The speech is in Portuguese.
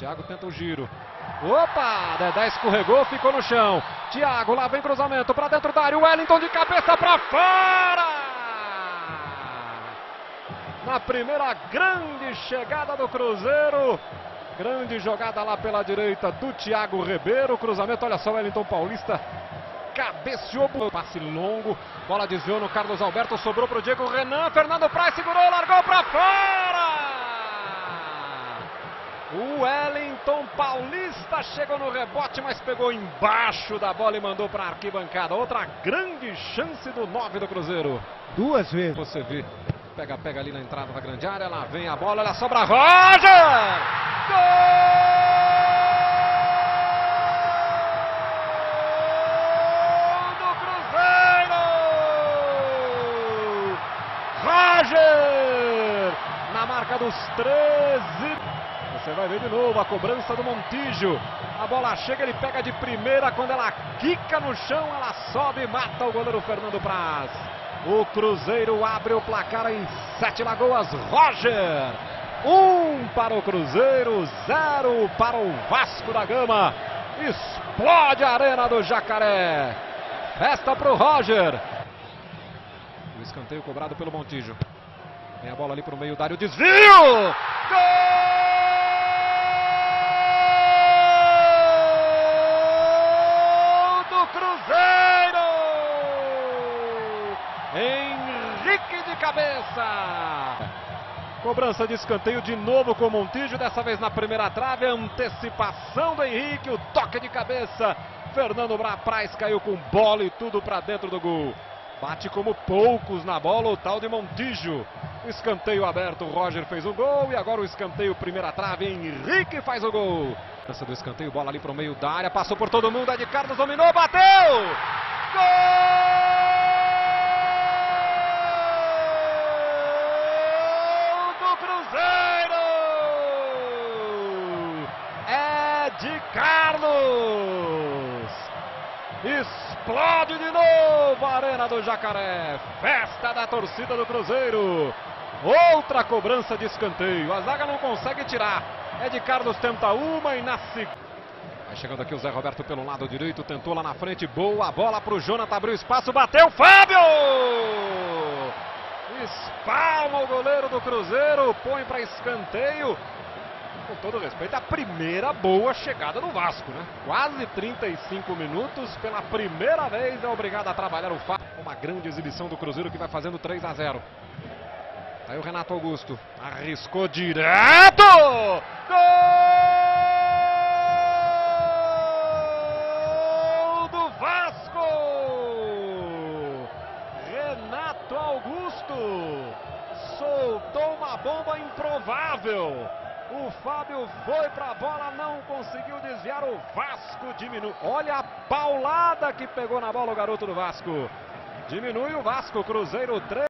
Thiago tenta o giro. Opa! Dedé escorregou, ficou no chão. Thiago, lá vem cruzamento para dentro da área. Wellington de cabeça para fora! Na primeira grande chegada do Cruzeiro. Grande jogada lá pela direita do Thiago Ribeiro. Cruzamento, olha só, Wellington Paulista cabeceou, passe longo, bola desviou no Carlos Alberto, sobrou para o Diego Renan, Fernando Praz segurou, largou para fora! O Wellington Paulista chegou no rebote, mas pegou embaixo da bola e mandou para a arquibancada. Outra grande chance do 9 do Cruzeiro. Duas vezes. Você vê, pega, pega ali na entrada da grande área, lá vem a bola, olha só para Roger! Gol! Roger! Na marca dos 13. Você vai ver de novo a cobrança do Montijo. A bola chega, ele pega de primeira. Quando ela quica no chão, ela sobe e mata o goleiro Fernando Praz. O Cruzeiro abre o placar em Sete Lagoas. Roger! Um para o Cruzeiro, zero para o Vasco da Gama. Explode a arena do Jacaré. Festa para o Roger. O escanteio cobrado pelo Montijo. Vem a bola ali para o meio da área, o desvio! Gol Henrique de cabeça! Cobrança de escanteio de novo com o Montijo, dessa vez na primeira trave, antecipação do Henrique, o toque de cabeça. Fernando Praz caiu com bola e tudo para dentro do gol. Bate como poucos na bola o tal de Montijo. Escanteio aberto, Roger fez o gol e agora o escanteio, primeira trave, Henrique faz o gol. Dança do escanteio, bola ali para o meio da área, passou por todo mundo, Ed Carlos dominou, bateu! Gol! Ed Carlos! Explode de novo a Arena do Jacaré. Festa da torcida do Cruzeiro. Outra cobrança de escanteio. A zaga não consegue tirar. Ed Carlos tenta uma e na segunda. Vai chegando aqui o Zé Roberto pelo lado direito. Tentou lá na frente. Boa bola para o Jonathan. Abriu espaço. Bateu. Fábio! Espalma o goleiro do Cruzeiro. Põe para escanteio com todo respeito, a primeira boa chegada do Vasco, né? Quase 35 minutos, pela primeira vez é obrigado a trabalhar o Fábio. Uma grande exibição do Cruzeiro que vai fazendo 3 a 0. Aí o Renato Augusto arriscou direto! Gol do Vasco! Renato Augusto soltou uma bomba improvável. O Fábio foi para a bola, não conseguiu desviar. O Vasco diminui. Olha a paulada que pegou na bola o garoto do Vasco. Diminui o Vasco, Cruzeiro 3.